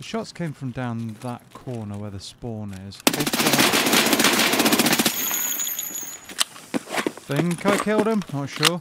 The shots came from down that corner where the spawn is. Think I killed him? Not sure.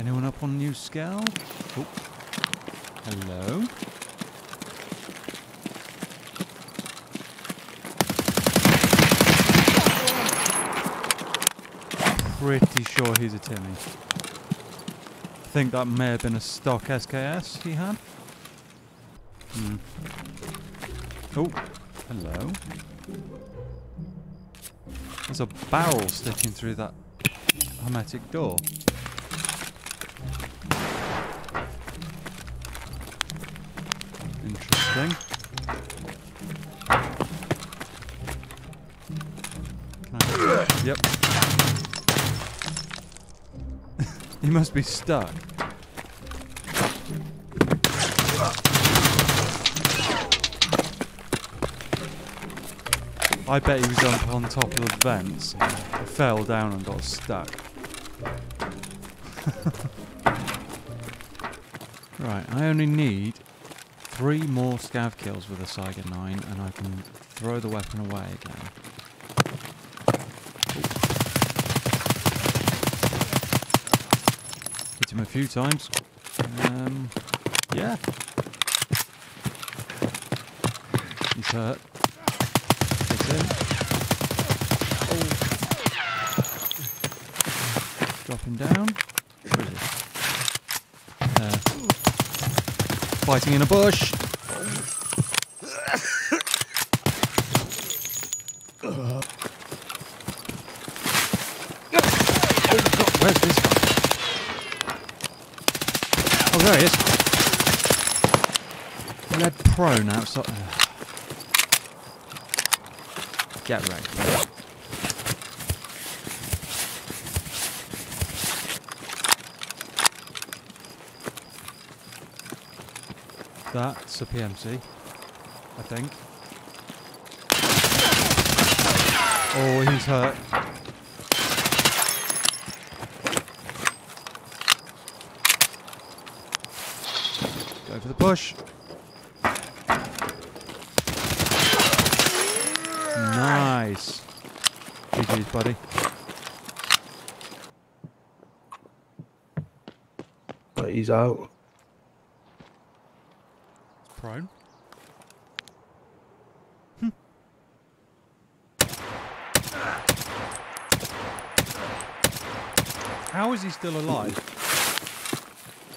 Anyone up on New scale? Oh. Hello. Pretty sure he's a Timmy. I think that may have been a stock SKS he had. Hmm. Oh, hello. There's a barrel sticking through that hermetic door. He must be stuck. I bet he was up on top of the vents, fell down and got stuck. right, I only need three more scav kills with a Saiga 9 and I can throw the weapon away again. Him a few times. Um, yeah. He's hurt. Hit him. Oh. Down. Where is he? There. Fighting in a bush. Oh God, where's this guy? Oh, there he is. Led prone outside. Uh, get wrecked. That's a PMC, I think. Oh, he's hurt. For the push. Nice. GG's, buddy. But he's out. Prone. How is he still alive?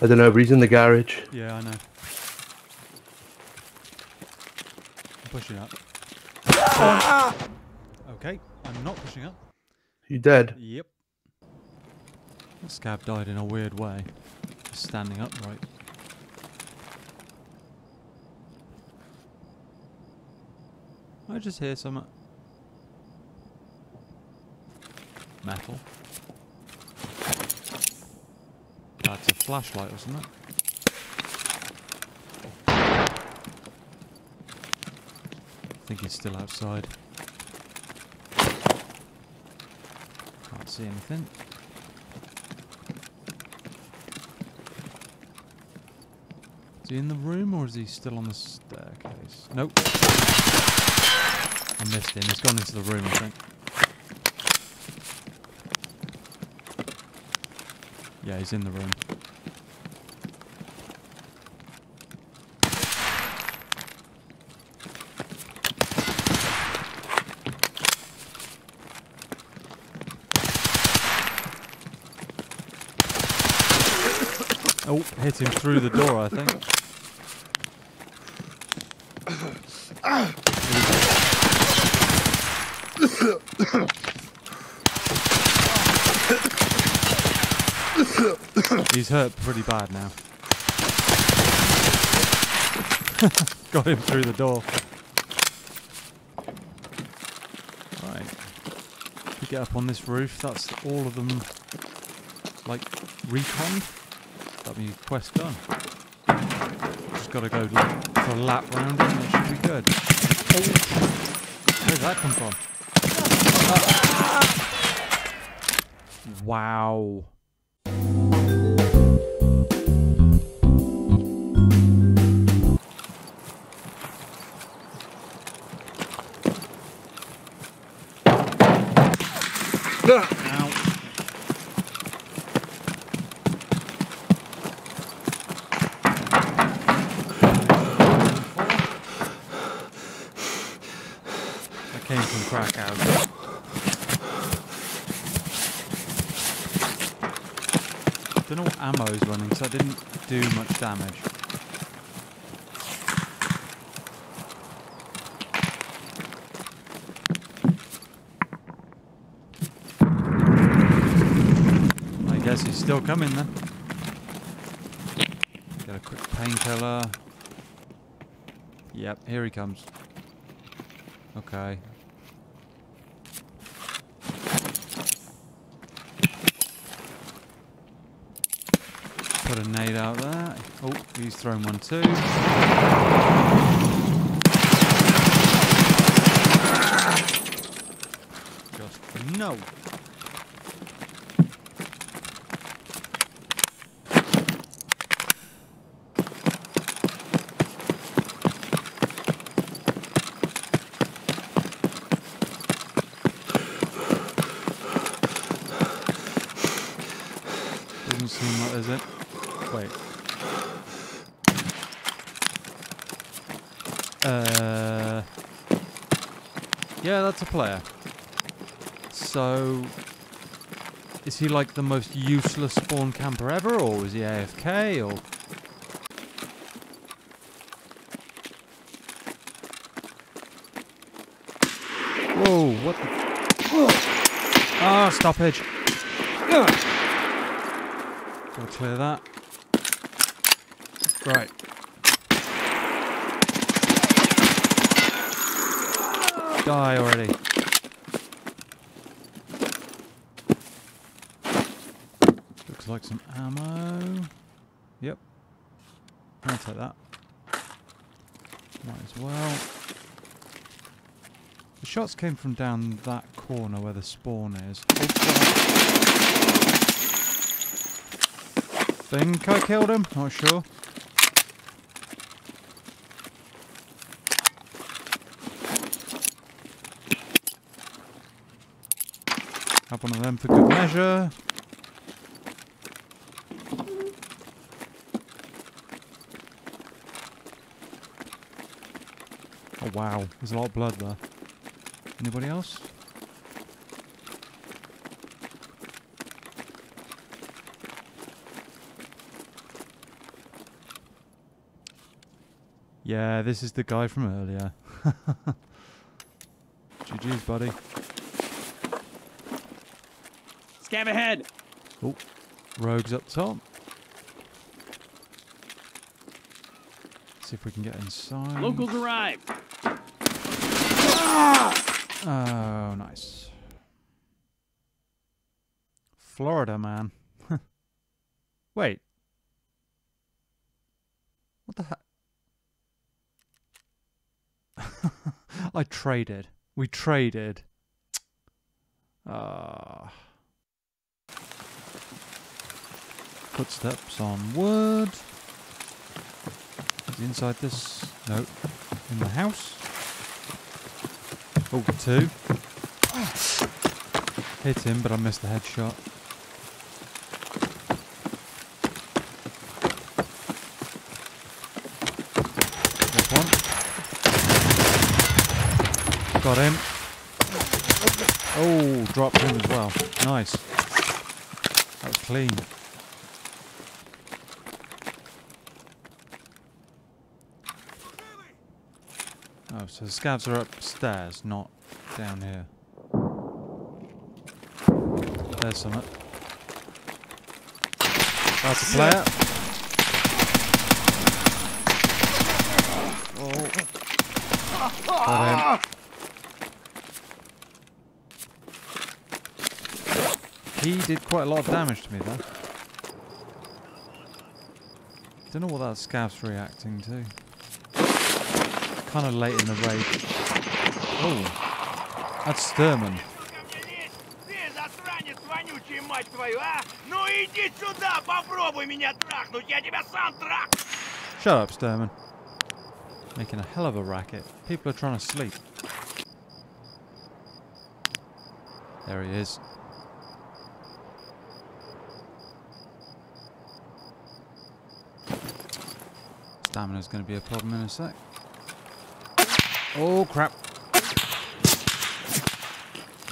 I don't know, but he's in the garage. Yeah, I know. I'm pushing up. okay, I'm not pushing up. You dead? Yep. The scav died in a weird way. Just standing upright. I just hear some uh, metal. That's a flashlight, wasn't it? I think he's still outside. Can't see anything. Is he in the room or is he still on the staircase? Nope. I missed him. He's gone into the room, I think. Yeah, he's in the room. Oh, hit him through the door, I think. He's hurt pretty bad now. Got him through the door. Right. We get up on this roof, that's all of them, like, recon. That'll be quest done. Just gotta go for a lap round and it should be good. Where did that come from? Ah. Wow. Don't know what ammo is running, so I didn't do much damage. I guess he's still coming then. Get a quick painkiller. Yep, here he comes. Okay. Put a nade out there. Oh, he's thrown one too. Just no. Doesn't seem like there's it. Wait. Uh. Yeah, that's a player. So. Is he like the most useless spawn camper ever, or is he AFK, or. Whoa, what the. Ah, stoppage. Gotta clear that. Right. Die already. Looks like some ammo. Yep. I'll take that. Might as well. The shots came from down that corner where the spawn is. Think I killed him? Not sure. Have one of them for good measure. Oh wow, there's a lot of blood there. Anybody else? Yeah, this is the guy from earlier. GG's, buddy. Scav ahead! Oh, Rogues up top. See if we can get inside. Locals arrived! Oh, nice. Florida, man. Wait. What the heck? I traded. We traded. Ah. Footsteps on wood. Is inside this? No. In the house. Oh, two. Hit him, but I missed the headshot. Got him. Oh, dropped him as well. Nice. That was clean. Oh, so the scavs are upstairs, not down here. There's some. That's a player. Oh. Got him. He did quite a lot of damage to me there. Don't know what that scav's reacting to kind of late in the raid. Oh, that's Shturman. Shut up, Shturman. Making a hell of a racket. People are trying to sleep. There he is. Stamina's going to be a problem in a sec. Oh, crap.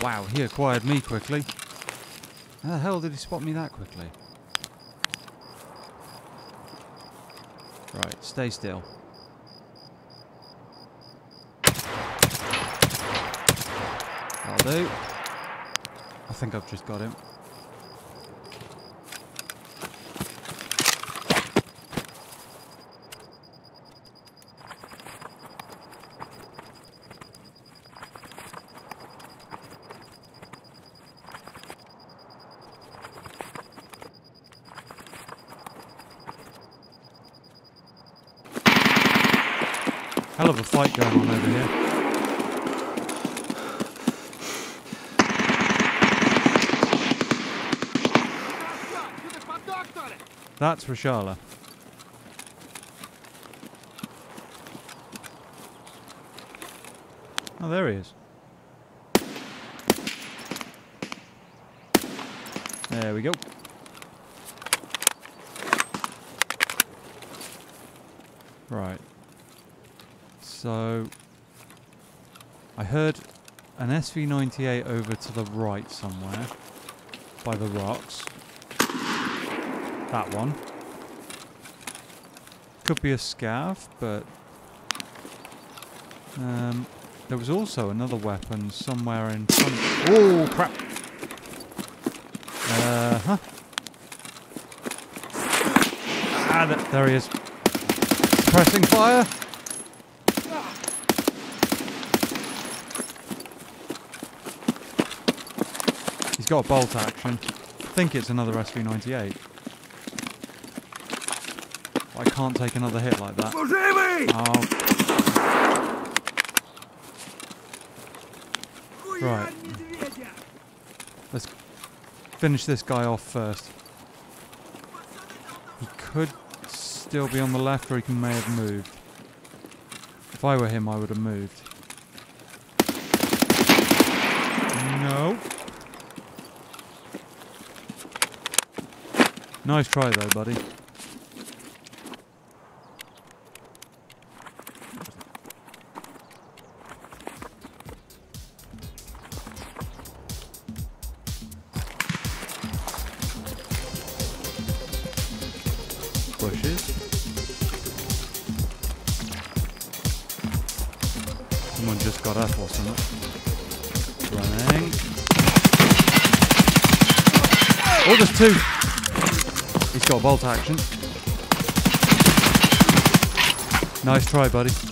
Wow, he acquired me quickly. How the hell did he spot me that quickly? Right, stay still. That'll do. I think I've just got him. Hell of a fight going on over here. That's Reshala. Oh, there he is. There we go. Right. So, I heard an SV98 over to the right somewhere by the rocks. That one. Could be a scav, but um, there was also another weapon somewhere in front. Oh crap! Uh huh. Ah, th- there he is. Pressing fire. Got a bolt action. I think it's another SV98. I can't take another hit like that. Oh. Right. Let's finish this guy off first. He could still be on the left or he can, may have moved. If I were him, I would have moved. No. Nice try though, buddy. Bushes. Someone just got up or something. Running. Oh, there's two. He's got bolt action. Nice try, buddy.